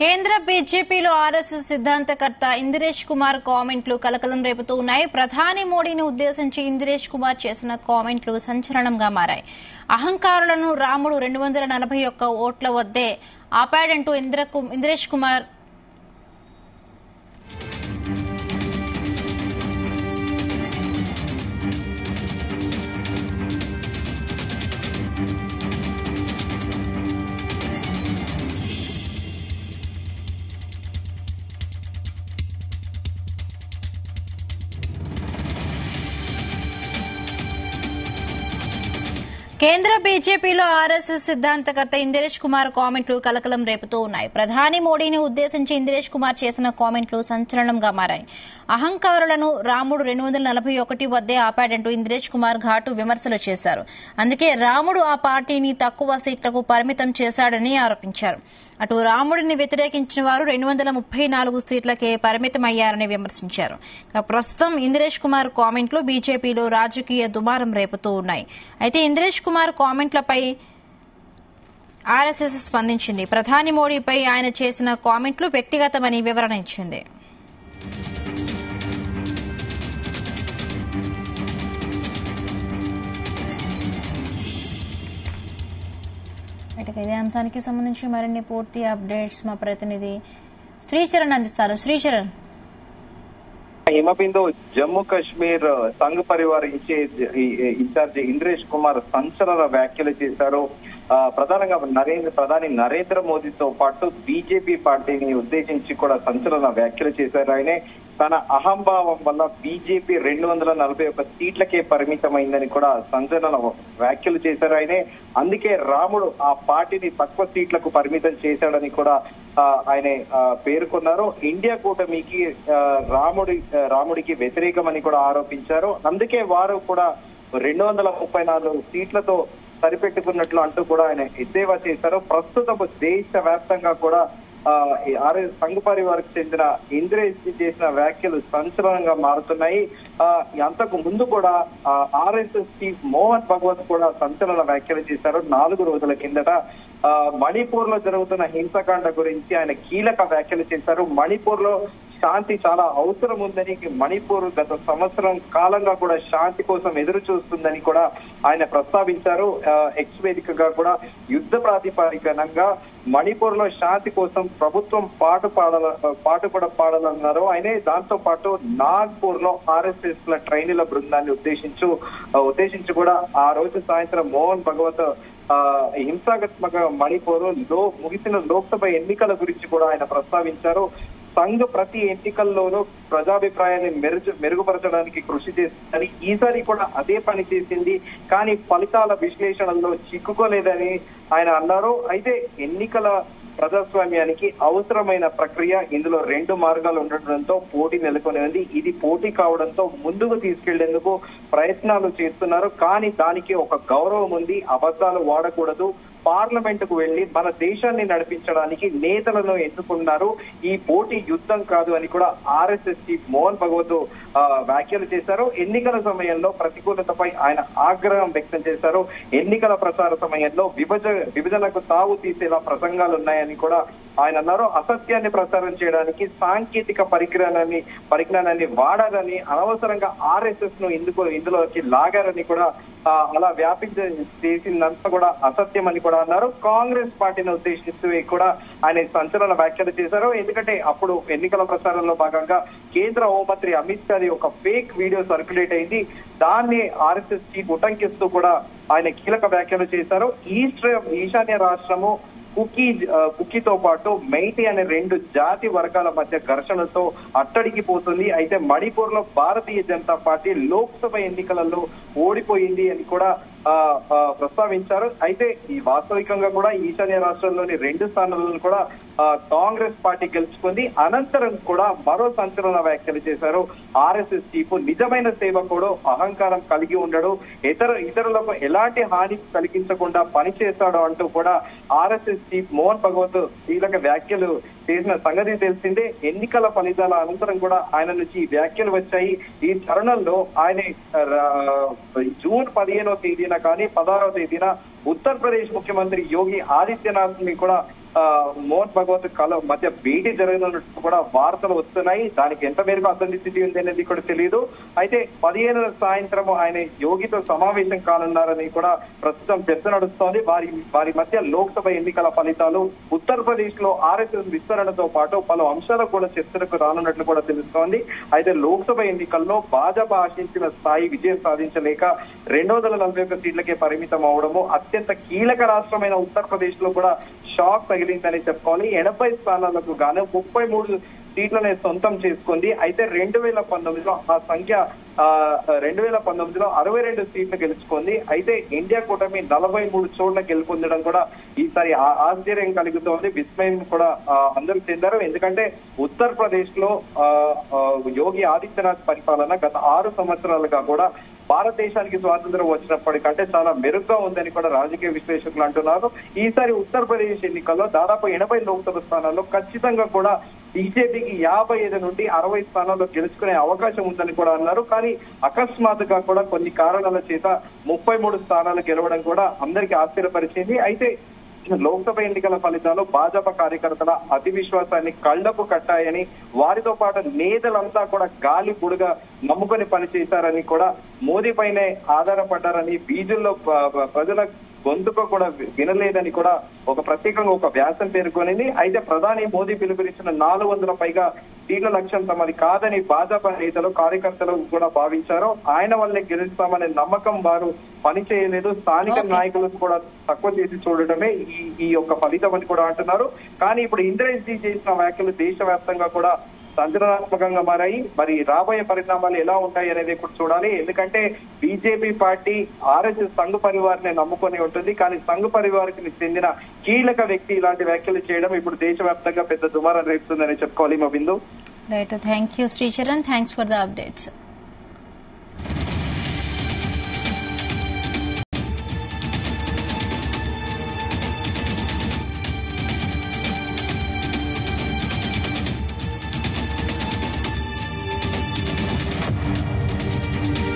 కేంద్ర బీజేపీలో ఆర్ఎస్ఎస్ సిద్ధాంతకర్త ఇందిరేష్ కుమార్ కామెంట్లు కలకలం రేపుతూ ఉన్నాయి. ప్రధాని మోడీని ఉద్దేశించి ఇందిరేష్ కుమార్ చేసిన కామెంట్లు సంచలనంగా మారాయి. అహంకారులను రాముడు రెండు వందల నలభై ఒక్క ఓట్ల వద్దే ఆపాడంటూ ఇంద్ర ఇందిరేష్ కుమార్ కేంద్ర బీజేపీలో ఆర్ఎస్ఎస్ సిద్ధాంతకర్త ఇందిరేష్ కుమార్ కామెంట్లు కలకలం రేపుతూ ఉన్నాయి. ప్రధాని మోడీని ఉద్దేశించి ఇందిరేష్ కుమార్ చేసిన కామెంట్లు సంచలనంగా మారాయి. అహంకారులను రాముడు రెండు వందల నలభై ఒకటి వద్దే ఆపాడంటూ ఇందిరేష్ కుమార్ ఘాటు విమర్శలు చేశారు. అందుకే రాముడు ఆ పార్టీని తక్కువ సీట్లకు పరిమితం చేశాడని ఆరోపించారు. అటు రాముడిని వ్యతిరేకించిన వారు రెండు వందల ముప్పై నాలుగు సీట్లకే పరిమితమయ్యారని విమర్శించారు. ప్రస్తుతం ఇందిరేష్ కుమార్ కామెంట్లు బీజేపీలో రాజకీయ దుమారం రేపుతూ ఉన్నాయి. అయితే ఇందిరేష్ కుమార్ కామెంట్లపై ఆర్ఎస్ఎస్ స్పందించింది. ప్రధాని మోడీపై ఆయన చేసిన కామెంట్లు వ్యక్తిగతమని వివరణ ఇచ్చింది. ఇక ఇదే అంశానికి సంబంధించి మరిన్ని పూర్తి అప్డేట్స్ మా ప్రతినిధి శ్రీచరణ్ అందిస్తారు. శ్రీచరణ్. హిమబిందు జమ్మూ కాశ్మీర్ సంఘ్ పరివార్ ఇన్ఛార్జ్ ఇంద్రేష్ కుమార్ సంచలన వ్యాఖ్యలు చేశారు. ఆ, ప్రధానంగా నరేంద్ర ప్రధాని నరేంద్ర మోదీతో పాటు బీజేపీ పార్టీని ఉద్దేశించి కూడా సంచలన వ్యాఖ్యలు చేశారు ఆయనే. తన అహంభావం వల్ల బీజేపీ రెండు వందల నలభై ఒక్క సీట్లకే పరిమితమైందని కూడా సంచలన వ్యాఖ్యలు చేశారు ఆయనే. అందుకే రాముడు ఆ పార్టీని తక్కువ సీట్లకు పరిమితం చేశాడని కూడా ఆయన పేర్కొన్నారు. ఇండియా కూటమికి రాముడి రాముడికి వ్యతిరేకమని కూడా ఆరోపించారు. అందుకే వారు కూడా రెండు వందల ముప్పై నాలుగు సీట్లతో సరిపెట్టుకున్నట్లు అంటూ కూడా ఆయన ఎద్దేవా చేశారు. ప్రస్తుతం దేశ వ్యాప్తంగా కూడా ఆర్ఎస్ సంఘ పరివారకు చెందిన ఇంద్రేష్ చేసిన వ్యాఖ్యలు సంచలనంగా మారుతున్నాయి. అంతకు ముందు కూడా ఆర్ఎస్ఎస్ చీఫ్ మోహన్ భగవత్ కూడా సంచలన వ్యాఖ్యలు చేశారు నాలుగు రోజుల కిందట. మణిపూర్లో జరుగుతున్న హింసకాండ గురించి ఆయన కీలక వ్యాఖ్యలు చేశారు. మణిపూర్లో శాంతి చాలా అవసరం ఉందని మణిపూర్ గత సంవత్సరం కాలంగా కూడా శాంతి కోసం ఎదురు చూస్తుందని కూడా ఆయన ప్రస్తావించారు. ఎక్స్ వేదికగా కూడా యుద్ధ ప్రాతిపదికనంగా మణిపూర్లో శాంతి కోసం ప్రభుత్వం పాటు పాడాల పాటు కూడా పాడాలన్నారు. ఆయనే దాంతో పాటు నాగ్పూర్లో ఆర్ఎస్ఎస్ ల ట్రైనీల బృందాన్ని ఉద్దేశించు ఉద్దేశించి కూడా ఆ రోజు సాయంత్రం మోహన్ భగవత్ ఆ హింసాత్మక మణిపూర్లో ముగిసిన లోక్సభ ఎన్నికల గురించి కూడా ఆయన ప్రస్తావించారు. సంఘ్ ప్రతి ఎన్నికల్లోనూ ప్రజాభిప్రాయాన్ని మెరుగు మెరుగుపరచడానికి కృషి చేస్తుందని ఈసారి కూడా అదే పని చేసింది. కానీ ఫలితాల విశ్లేషణలో చిక్కుకోలేదని ఆయన అన్నారు. అయితే ఎన్నికల ప్రజాస్వామ్యానికి అవసరమైన ప్రక్రియ ఇందులో రెండు మార్గాలు ఉండటంతో పోటీ నెలకొని ఉంది ఇది పోటీ కావడంతో ముందుకు తీసుకెళ్ళేందుకు ప్రయత్నాలు చేస్తున్నారు. కానీ దానికి ఒక గౌరవం ఉంది. అబద్ధాలు వాడకూడదు. పార్లమెంట్కు వెళ్ళి మన దేశాన్ని నడిపించడానికి నేతలను ఎన్నుకున్నారు. ఈ పోటీ యుద్ధం కాదు అని కూడా ఆర్ఎస్ఎస్ చీఫ్ మోహన్ భగవత్ వ్యాఖ్యలు చేశారు. ఎన్నికల సమయంలో ప్రతికూలతపై ఆయన ఆగ్రహం వ్యక్తం చేశారు. ఎన్నికల ప్రచార సమయంలో విభజ విభజనకు తావు తీసేలా ప్రసంగాలు ఉన్నాయని కూడా ఆయన అన్నారు. అసత్యాన్ని ప్రచారం చేయడానికి సాంకేతిక పరిజ్ఞానాన్ని పరిజ్ఞానాన్ని వాడారని అనవసరంగా ఆర్ఎస్ఎస్ను ఇందుకు ఇందులోకి లాగారని కూడా అలా వ్యాపించ చేసిందంతా కూడా అసత్యం అని కూడా అన్నారు. కాంగ్రెస్ పార్టీని ఉద్దేశిస్తూ కూడా ఆయన సంచలన వ్యాఖ్యలు చేశారు. ఎందుకంటే అప్పుడు ఎన్నికల ప్రచారంలో భాగంగా కేంద్ర హోంమంత్రి అమిత్ షాది ఒక ఫేక్ వీడియో సర్క్యులేట్ అయింది. దాన్ని ఆర్ఎస్ఎస్కి ఉటంకిస్తూ కూడా ఆయన కీలక వ్యాఖ్యలు చేశారు. ఈస్ట్ ఈశాన్య రాష్ట్రము కుకీ కుకీతో పాటు మైటి అనే రెండు జాతి వర్గాల మధ్య ఘర్షణతో అట్టడికి పోతుంది. అయితే మణిపూర్లో భారతీయ జనతా పార్టీ లోక్సభ ఎన్నికలలో ఓడిపోయింది అని కూడా ప్రస్తావించారు. అయితే ఈ వాస్తవికంగా కూడా ఈశాన్య రాష్ట్రంలోని రెండు స్థానాలను కూడా కాంగ్రెస్ పార్టీ గెలుచుకుంది. అనంతరం కూడా మరో సంచలన వ్యాఖ్యలు చేశారు. ఆర్ఎస్ఎస్ చీఫ్ నిజమైన సేవకుడు అహంకారం కలిగి ఉండడు. ఇతర ఇతరులకు ఎలాంటి హాని కలిగించకుండా పనిచేస్తాడు అంటూ కూడా ఆర్ఎస్ఎస్ చీఫ్ మోహన్ భగవత్ కీలక వ్యాఖ్యలు చేసిన సంగతి తెలిసిందే. ఎన్నికల ఫలితాల అనంతరం కూడా ఆయన నుంచి వ్యాఖ్యలు వచ్చాయి. ఈ తరుణంలో ఆయన జూన్ పదిహేనో తేదీన కానీ పదహారో తేదీన ఉత్తరప్రదేశ్ ముఖ్యమంత్రి యోగి ఆదిత్యనాథ్ని కూడా మోహన్ భగవత్ కల మధ్య భేటీ జరగనున్నట్టు కూడా వార్తలు వస్తున్నాయి. దానికి ఎంత మేరకు అసందిస్థితి ఉంది అనేది కూడా తెలియదు అయితే పదిహేను సాయంత్రం ఆయన యోగితో సమావేశం కానున్నారని కూడా ప్రస్తుతం చర్చ నడుస్తోంది. వారి వారి మధ్య లోక్సభ ఎన్నికల ఫలితాలు ఉత్తరప్రదేశ్లో ఆర్ఎస్ఎస్ విస్తరణతో పాటు పలు అంశాలకు కూడా చర్చలకు రానున్నట్లు కూడా తెలుస్తోంది. అయితే లోక్సభ ఎన్నికల్లో భాజపా ఆశించిన స్థాయి విజయం సాధించలేక రెండు వందల నలభై ఒక్క సీట్లకే పరిమితం అవడము అత్యంత కీలక రాష్ట్రమైన ఉత్తరప్రదేశ్లో కూడా షాక్ తగిలిందని చెప్పుకోవాలి ఎనభై స్థానాలకు గాను ముప్పై మూడు సీట్లనే సొంతం చేసుకుంది. అయితే రెండు వేల పంతొమ్మిదిలో ఆ సంఖ్య రెండు వేల పంతొమ్మిదిలో అరవై రెండు సీట్లు గెలుచుకుంది. అయితే ఇండియా కూటమి నలభై మూడు చోట్ల గెలుపొందడం కూడా ఈసారి ఆశ్చర్యం కలుగుతోంది. విస్మయం కూడా అందరూ చెందారు. ఎందుకంటే ఉత్తరప్రదేశ్లో యోగి ఆదిత్యనాథ్ పరిపాలన గత ఆరు సంవత్సరాలుగా కూడా భారతదేశానికి స్వాతంత్రం వచ్చినప్పటికంటే చాలా మెరుగ్గా ఉందని కూడా రాజకీయ విశ్లేషకులు అంటున్నారు. ఈసారి ఉత్తరప్రదేశ్ ఎన్నికల్లో దాదాపు ఎనభై లోక్సభ స్థానాల్లో ఖచ్చితంగా కూడా బీజేపీకి యాభై ఐదు నుండి అరవై స్థానాల్లో గెలుచుకునే అవకాశం ఉందని కూడా అన్నారు. కానీ అకస్మాత్తుగా కూడా కొన్ని కారణాల చేత ముప్పై మూడు స్థానాలు గెలవడం కూడా అందరికీ ఆశ్చర్యపరిచింది. అయితే లోక్సభ ఎన్నికల ఫలితాలు భాజపా కార్యకర్తల అతి విశ్వాసాన్ని కళ్ళకు కట్టాయని వారితో పాటు నేతలంతా కూడా గాలి పుడుగా నమ్ముకొని పనిచేశారని కూడా మోదీ పైనే ఆధారపడ్డారని బీజుల్లో ప్రజల గొంతుకు కూడా వినలేదని కూడా ఒక ప్రత్యేకంగా ఒక వ్యాసం పేర్కొనింది. అయితే ప్రధాని మోదీ పిలుపునిచ్చిన నాలుగు వందల పైగా సీట్ల లక్ష్యం తమది కాదని భాజపా నేతలు కార్యకర్తలు కూడా భావించారు. ఆయన వల్లే గెలుస్తామనే నమ్మకం వారు పనిచేయలేదు. స్థానిక. నాయకులను కూడా తక్కువ చేసి చూడటమే ఈ ఈ యొక్క ఫలితం అని కూడా అంటున్నారు. కానీ ఇప్పుడు ఇంద్రేష్ జీ చేసిన వ్యాఖ్యలు దేశవ్యాప్తంగా కూడా సంచలనాత్మకంగా మారాయి. మరి రాబోయే పరిణామాలు ఎలా ఉంటాయి అనేది ఇప్పుడు చూడాలి. ఎందుకంటే బీజేపీ పార్టీ ఆర్ఎస్ఎస్ సంఘ పరివార్ని నమ్ముకొని ఉంటుంది. కానీ సంఘ పరివార్కి చెందిన కీలక వ్యక్తి ఇలాంటి వ్యాఖ్యలు చేయడం ఇప్పుడు దేశవ్యాప్తంగా పెద్ద దుమారం రేపుతుందని చెప్పుకోవాలి మా Bindu. Right thank you Sricharan thanks for the updates